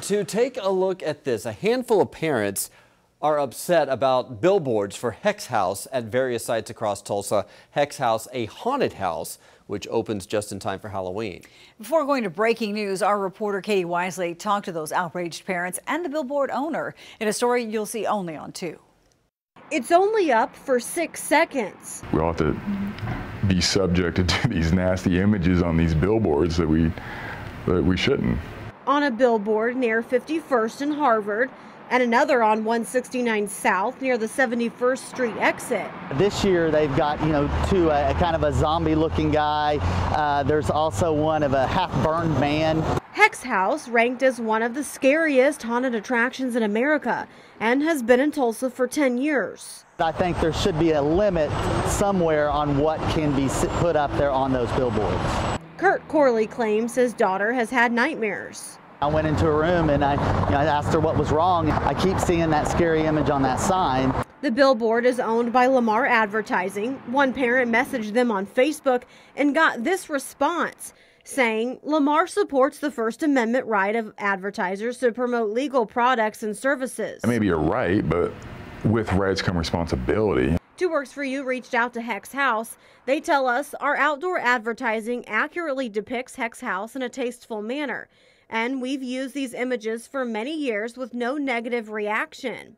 To take a look at this, a handful of parents are upset about billboards for Hex House at various sites across Tulsa. Hex House, a haunted house, which opens just in time for Halloween. Before going to breaking news, our reporter Katie Wisely talked to those outraged parents and the billboard owner in a story you'll see only on 2. It's only up for six seconds. We have to be subjected to these nasty images on these billboards that we that we shouldn't on a billboard near 51st and Harvard and another on 169 South near the 71st Street exit. This year they've got, you know, two, a, a kind of a zombie looking guy. Uh, there's also one of a half burned man. Hex House ranked as one of the scariest haunted attractions in America and has been in Tulsa for 10 years. I think there should be a limit somewhere on what can be put up there on those billboards. Kurt Corley claims his daughter has had nightmares. I went into a room and I, you know, I asked her what was wrong. I keep seeing that scary image on that sign. The billboard is owned by Lamar Advertising. One parent messaged them on Facebook and got this response saying Lamar supports the First Amendment right of advertisers to promote legal products and services. Maybe you're right, but with rights come responsibility. Two Works for You reached out to Hex House. They tell us our outdoor advertising accurately depicts Hex House in a tasteful manner, and we've used these images for many years with no negative reaction.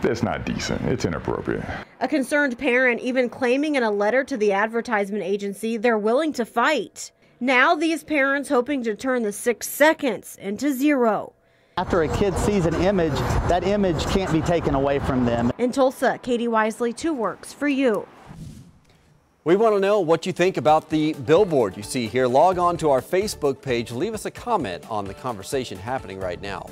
That's not decent. It's inappropriate. A concerned parent even claiming in a letter to the advertisement agency they're willing to fight. Now these parents hoping to turn the six seconds into zero. After a kid sees an image, that image can't be taken away from them. In Tulsa, Katie Wisely, Two Works for you. We want to know what you think about the billboard you see here. Log on to our Facebook page. Leave us a comment on the conversation happening right now.